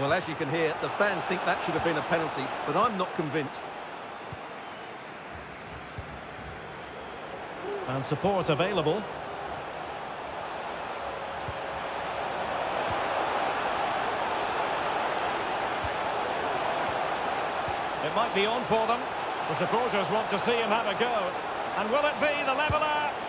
Well, as you can hear, the fans think that should have been a penalty, but I'm not convinced. And support available. It might be on for them. The supporters want to see him have a go. And will it be the leveller?